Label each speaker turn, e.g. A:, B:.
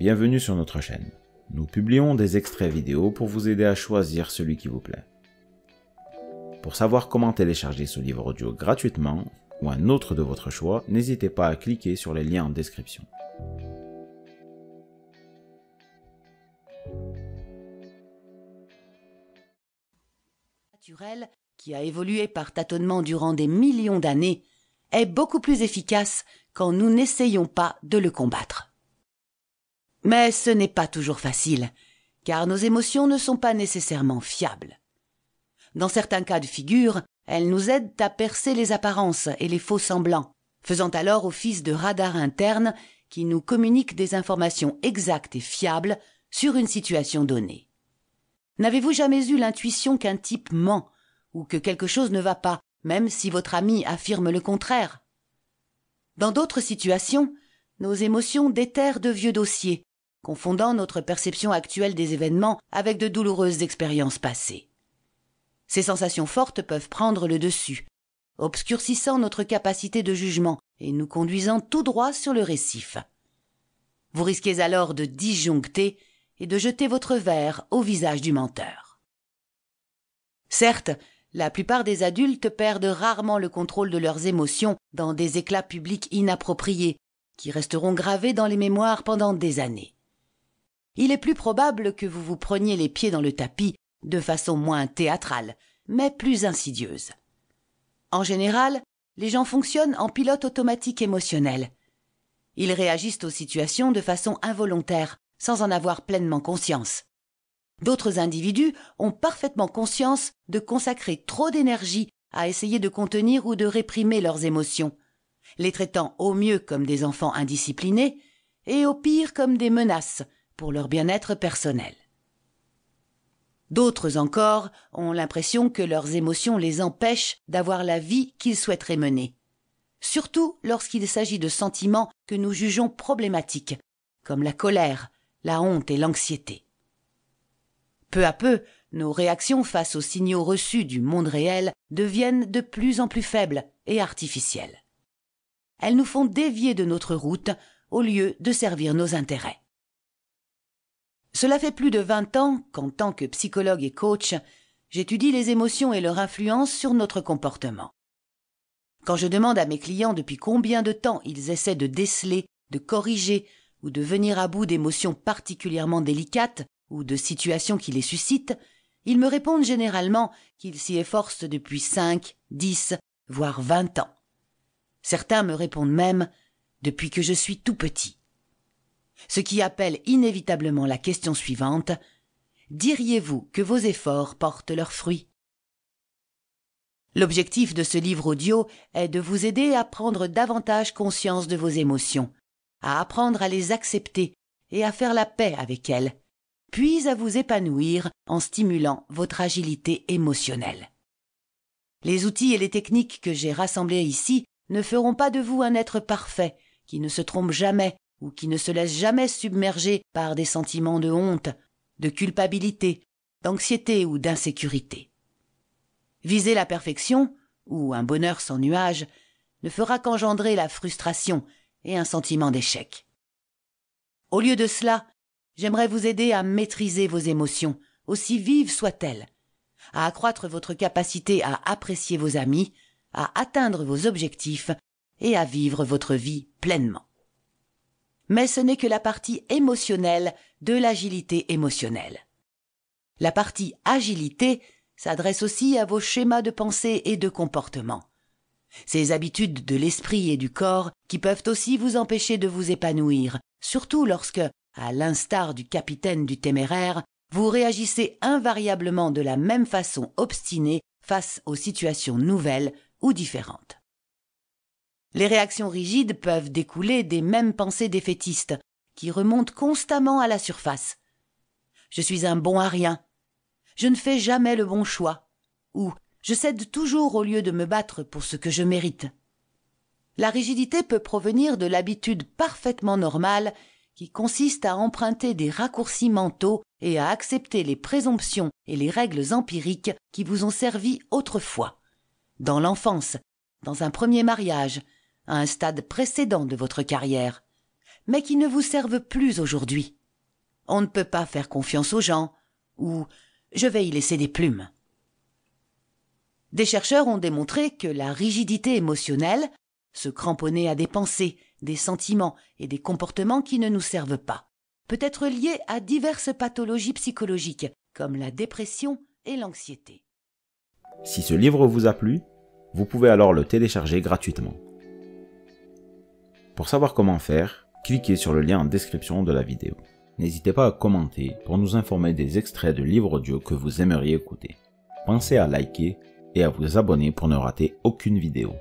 A: Bienvenue sur notre chaîne. Nous publions des extraits vidéo pour vous aider à choisir celui qui vous plaît. Pour savoir comment télécharger ce livre audio gratuitement ou un autre de votre choix, n'hésitez pas à cliquer sur les liens en description.
B: naturel, qui a évolué par tâtonnement durant des millions d'années, est beaucoup plus efficace quand nous n'essayons pas de le combattre. Mais ce n'est pas toujours facile, car nos émotions ne sont pas nécessairement fiables. Dans certains cas de figure, elles nous aident à percer les apparences et les faux semblants, faisant alors office de radar interne qui nous communique des informations exactes et fiables sur une situation donnée. N'avez-vous jamais eu l'intuition qu'un type ment ou que quelque chose ne va pas, même si votre ami affirme le contraire? Dans d'autres situations, nos émotions déterrent de vieux dossiers, confondant notre perception actuelle des événements avec de douloureuses expériences passées. Ces sensations fortes peuvent prendre le dessus, obscurcissant notre capacité de jugement et nous conduisant tout droit sur le récif. Vous risquez alors de disjoncter et de jeter votre verre au visage du menteur. Certes, la plupart des adultes perdent rarement le contrôle de leurs émotions dans des éclats publics inappropriés, qui resteront gravés dans les mémoires pendant des années. Il est plus probable que vous vous preniez les pieds dans le tapis de façon moins théâtrale, mais plus insidieuse. En général, les gens fonctionnent en pilote automatique émotionnel. Ils réagissent aux situations de façon involontaire, sans en avoir pleinement conscience. D'autres individus ont parfaitement conscience de consacrer trop d'énergie à essayer de contenir ou de réprimer leurs émotions, les traitant au mieux comme des enfants indisciplinés et au pire comme des menaces pour leur bien-être personnel. D'autres encore ont l'impression que leurs émotions les empêchent d'avoir la vie qu'ils souhaiteraient mener, surtout lorsqu'il s'agit de sentiments que nous jugeons problématiques, comme la colère, la honte et l'anxiété. Peu à peu, nos réactions face aux signaux reçus du monde réel deviennent de plus en plus faibles et artificielles. Elles nous font dévier de notre route au lieu de servir nos intérêts. Cela fait plus de vingt ans qu'en tant que psychologue et coach, j'étudie les émotions et leur influence sur notre comportement. Quand je demande à mes clients depuis combien de temps ils essaient de déceler, de corriger ou de venir à bout d'émotions particulièrement délicates ou de situations qui les suscitent, ils me répondent généralement qu'ils s'y efforcent depuis cinq, dix, voire vingt ans. Certains me répondent même depuis que je suis tout petit. Ce qui appelle inévitablement la question suivante Diriez-vous que vos efforts portent leurs fruits? L'objectif de ce livre audio est de vous aider à prendre davantage conscience de vos émotions, à apprendre à les accepter et à faire la paix avec elles, puis à vous épanouir en stimulant votre agilité émotionnelle. Les outils et les techniques que j'ai rassemblés ici ne feront pas de vous un être parfait, qui ne se trompe jamais ou qui ne se laisse jamais submerger par des sentiments de honte, de culpabilité, d'anxiété ou d'insécurité. Viser la perfection, ou un bonheur sans nuage, ne fera qu'engendrer la frustration et un sentiment d'échec. Au lieu de cela, j'aimerais vous aider à maîtriser vos émotions, aussi vives soient-elles, à accroître votre capacité à apprécier vos amis, à atteindre vos objectifs et à vivre votre vie pleinement. Mais ce n'est que la partie émotionnelle de l'agilité émotionnelle. La partie agilité s'adresse aussi à vos schémas de pensée et de comportement ces habitudes de l'esprit et du corps qui peuvent aussi vous empêcher de vous épanouir, surtout lorsque, à l'instar du capitaine du téméraire, vous réagissez invariablement de la même façon obstinée face aux situations nouvelles ou différentes. Les réactions rigides peuvent découler des mêmes pensées défaitistes qui remontent constamment à la surface. Je suis un bon à rien. Je ne fais jamais le bon choix. Ou je cède toujours au lieu de me battre pour ce que je mérite. La rigidité peut provenir de l'habitude parfaitement normale qui consiste à emprunter des raccourcis mentaux et à accepter les présomptions et les règles empiriques qui vous ont servi autrefois, dans l'enfance, dans un premier mariage, à un stade précédent de votre carrière, mais qui ne vous servent plus aujourd'hui. On ne peut pas faire confiance aux gens, ou je vais y laisser des plumes. Des chercheurs ont démontré que la rigidité émotionnelle, se cramponner à des pensées, des sentiments et des comportements qui ne nous servent pas, peut être liée à diverses pathologies psychologiques comme la dépression et l'anxiété.
A: Si ce livre vous a plu, vous pouvez alors le télécharger gratuitement. Pour savoir comment faire, cliquez sur le lien en description de la vidéo. N'hésitez pas à commenter pour nous informer des extraits de livres audio que vous aimeriez écouter. Pensez à liker et à vous abonner pour ne rater aucune vidéo.